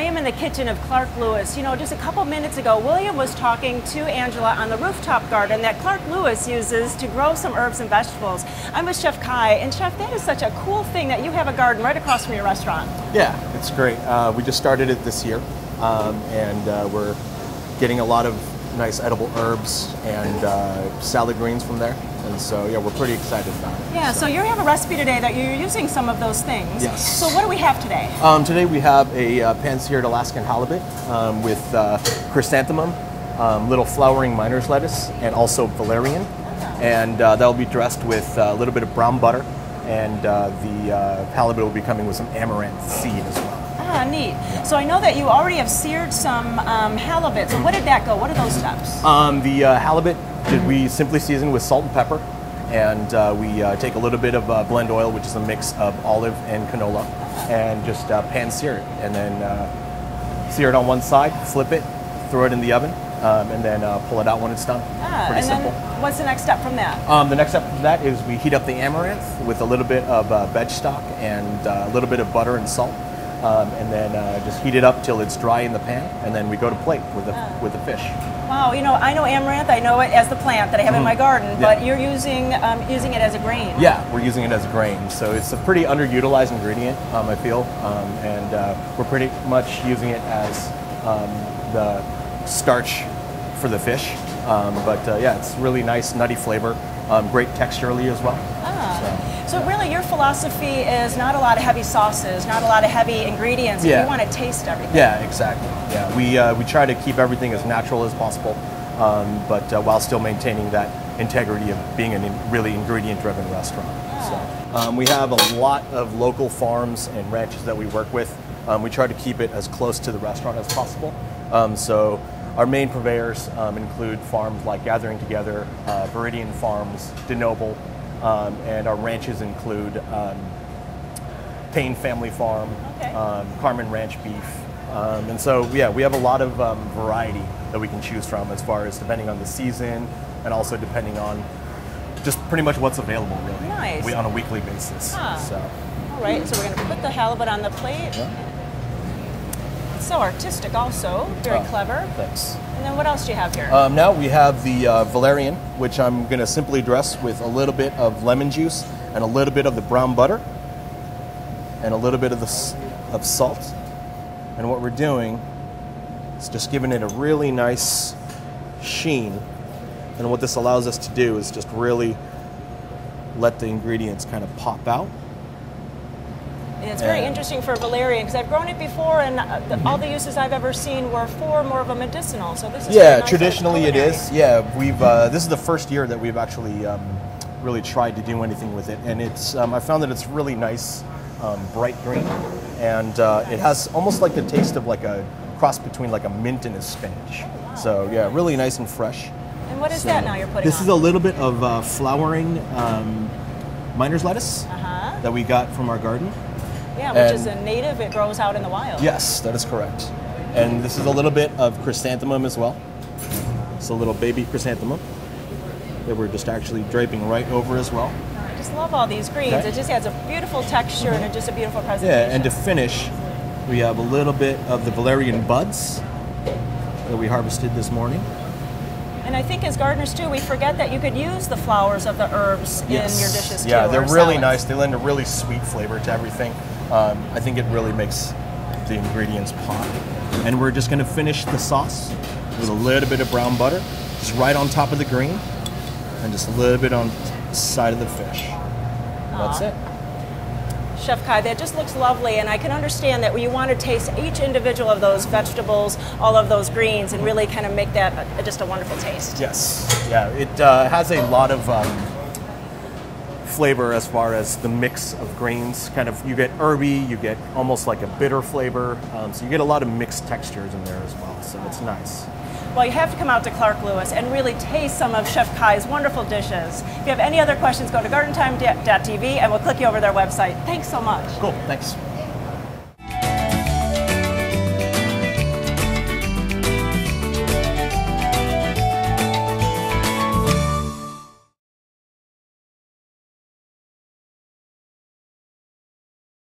in the kitchen of Clark Lewis. You know, just a couple minutes ago, William was talking to Angela on the rooftop garden that Clark Lewis uses to grow some herbs and vegetables. I'm with Chef Kai, and Chef, that is such a cool thing that you have a garden right across from your restaurant. Yeah, it's great. Uh, we just started it this year, um, and uh, we're getting a lot of nice edible herbs and uh, salad greens from there. And so, yeah, we're pretty excited about it. Yeah, so, you have a recipe today that you're using some of those things. Yes. So what do we have today? Um, today we have a uh, pan-seared Alaskan halibut um, with uh, chrysanthemum, um, little flowering miner's lettuce, and also valerian. And uh, that'll be dressed with a little bit of brown butter, and uh, the uh, halibut will be coming with some amaranth seed as well. Neat. So I know that you already have seared some um, halibut. So what did that go? What are those steps? Um, the uh, halibut did we simply season with salt and pepper, and uh, we uh, take a little bit of uh, blend oil, which is a mix of olive and canola, and just uh, pan sear it, and then uh, sear it on one side, flip it, throw it in the oven, um, and then uh, pull it out when it's done. Ah, Pretty and simple. then what's the next step from that? Um, the next step from that is we heat up the amaranth with a little bit of uh, veg stock and uh, a little bit of butter and salt, um, and then uh, just heat it up till it's dry in the pan, and then we go to plate with the Ah. with the fish. Wow, you know, I know amaranth. I know it as the plant that I have in my garden, Mm-hmm. Yeah. but you're using um, using it as a grain. Yeah, we're using it as a grain, so it's a pretty underutilized ingredient, um, I feel, um, and uh, we're pretty much using it as um, the starch for the fish. Um, but uh, yeah, it's really nice, nutty flavor, um, great texturally as well. Ah. So really, your philosophy is not a lot of heavy sauces, not a lot of heavy ingredients. Yeah. You want to taste everything. Yeah, exactly. Yeah, we uh, we try to keep everything as natural as possible, um, but uh, while still maintaining that integrity of being a in- really ingredient-driven restaurant. So um, we have a lot of local farms and ranches that we work with. Um, we try to keep it as close to the restaurant as possible. Um, so our main purveyors um, include farms like Gathering Together, uh, Viridian Farms, DeNoble, um, and our ranches include um, Payne Family Farm, Okay. um, Carmen Ranch Beef. Um, and so, yeah, we have a lot of um, variety that we can choose from as far as depending on the season and also depending on just pretty much what's available, really. Nice. We, on a weekly basis. Huh. So, All right, so we're going to put the halibut on the plate. It's so artistic, also very Oh. clever. thanks. And then what else do you have here? Um, now we have the uh, valerian, which I'm going to simply dress with a little bit of lemon juice and a little bit of the brown butter and a little bit of the of salt. And what we're doing is just giving it a really nice sheen. And what this allows us to do is just really let the ingredients kind of pop out. And it's very interesting for valerian because I've grown it before, and uh, the, all the uses I've ever seen were for more of a medicinal. So this is Yeah, nice traditionally it is. Yeah, we've uh, this is the first year that we've actually um, really tried to do anything with it, and it's um, I found that it's really nice, um, bright green, and uh, it has almost like the taste of like a cross between like a mint and a spinach. So yeah, really nice and fresh. And what is So that now you're putting This on? is a little bit of uh, flowering um, miner's lettuce Uh-huh. that we got from our garden. Yeah, which is a native. It grows out in the wild. Yes, that is correct. And this is a little bit of chrysanthemum as well. It's a little baby chrysanthemum that we're just actually draping right over as well. I just love all these greens. Okay. It just adds a beautiful texture and mm-hmm. just a beautiful presentation. Yeah, and to finish, we have a little bit of the valerian buds that we harvested this morning. And I think as gardeners too, we forget that you could use the flowers of the herbs in your dishes too. Yeah, they're really salads. nice. They lend a really sweet flavor to everything. Um, I think it really makes the ingredients pop. And we're just going to finish the sauce with a little bit of brown butter, just right on top of the green, and just a little bit on the side of the fish. That's it. Chef Kai, that just looks lovely, and I can understand that you want to taste each individual of those vegetables, all of those greens, and really kind of make that a, just a wonderful taste. Yes. Yeah, it uh, has a lot of um, flavor as far as the mix of grains. Kind of, you get herby, you get almost like a bitter flavor. Um, so you get a lot of mixed textures in there as well. So it's nice. Well, you have to come out to Clark Lewis and really taste some of Chef Kai's wonderful dishes. If you have any other questions, go to gardentime.tv and we'll click you over their website. Thanks so much. Cool. Thanks.